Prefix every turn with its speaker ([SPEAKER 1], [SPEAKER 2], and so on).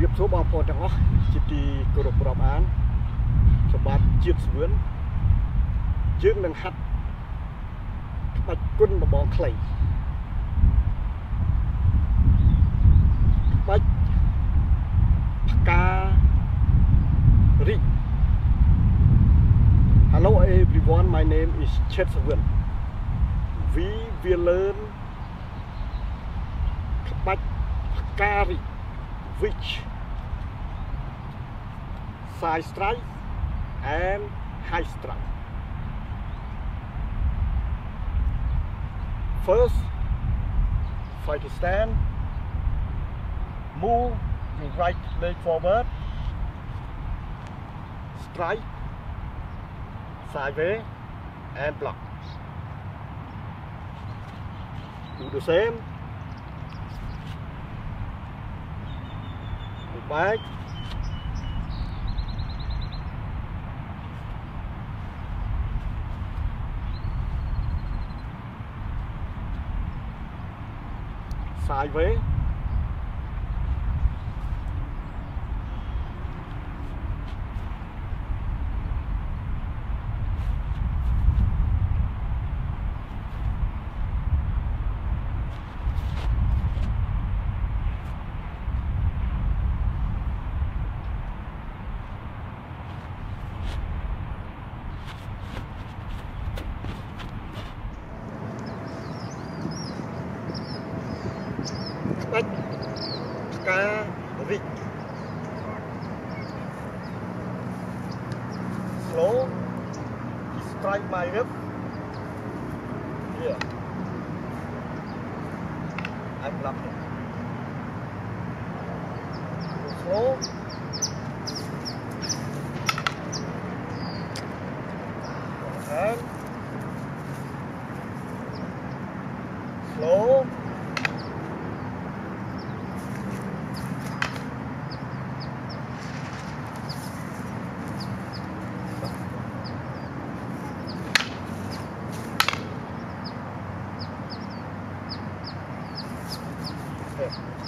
[SPEAKER 1] សួរបងប្អូនទាំងអស់ជាទីគោរពរាប់អានសម្បត្តិជាតិស្វឿនយើងនឹងហាត់ក្បាច់គុណបបងខ្លីក្បាច់ផ្ការីក Hello everyone my name is Chet Sawan we will learn ក្បាច់ផ្ការីក which side strike and high strike. First, fight to stand, move your right leg forward, strike, sideways, and block. Do the same. Move back. Sideways Back. Slow. Strike my hip. Here. I'm blocking. Slow. And slow. Okay.